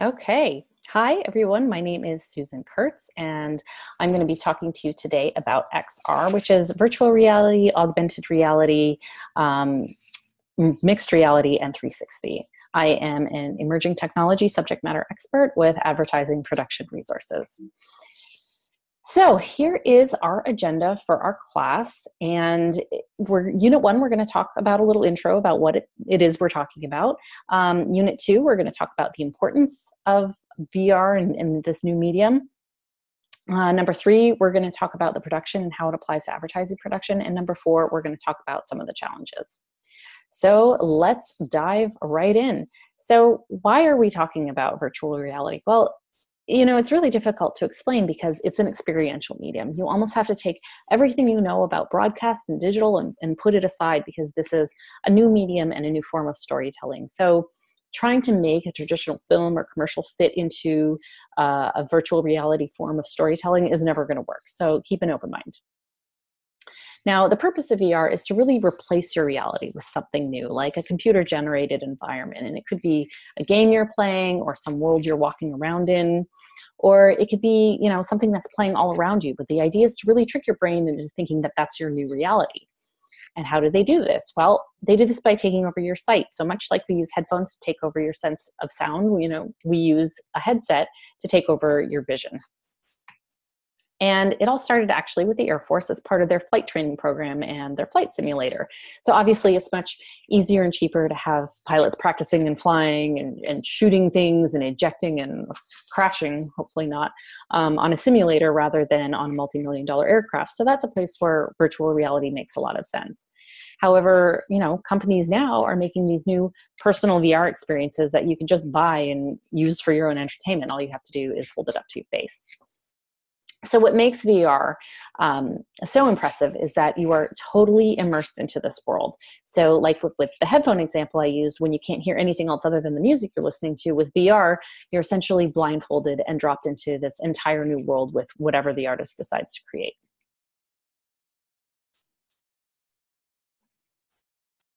Okay. Hi, everyone. My name is Susan Kurtz, and I'm going to be talking to you today about XR, which is virtual reality, augmented reality, um, mixed reality, and 360. I am an emerging technology subject matter expert with advertising production resources. So here is our agenda for our class. And we're unit one, we're going to talk about a little intro about what it, it is we're talking about. Um, unit two, we're going to talk about the importance of VR and, and this new medium. Uh, number three, we're going to talk about the production and how it applies to advertising production. And number four, we're going to talk about some of the challenges. So let's dive right in. So, why are we talking about virtual reality? Well, you know, it's really difficult to explain because it's an experiential medium. You almost have to take everything you know about broadcast and digital and, and put it aside because this is a new medium and a new form of storytelling. So, trying to make a traditional film or commercial fit into uh, a virtual reality form of storytelling is never going to work. So, keep an open mind. Now, the purpose of VR is to really replace your reality with something new, like a computer generated environment. And it could be a game you're playing or some world you're walking around in. Or it could be, you know, something that's playing all around you. But the idea is to really trick your brain into thinking that that's your new reality. And how do they do this? Well, they do this by taking over your sight. So much like we use headphones to take over your sense of sound, you know, we use a headset to take over your vision. And it all started actually with the Air Force as part of their flight training program and their flight simulator. So obviously, it's much easier and cheaper to have pilots practicing and flying and, and shooting things and ejecting and crashing, hopefully not, um, on a simulator rather than on a multi million dollar aircraft. So that's a place where virtual reality makes a lot of sense. However, you know, companies now are making these new personal VR experiences that you can just buy and use for your own entertainment. All you have to do is hold it up to your face so what makes vr um, so impressive is that you are totally immersed into this world. So like with, with, the headphone example i used when you can't hear anything else other than the music you're listening to with vr you're essentially blindfolded and dropped into this entire new world with whatever the artist decides to create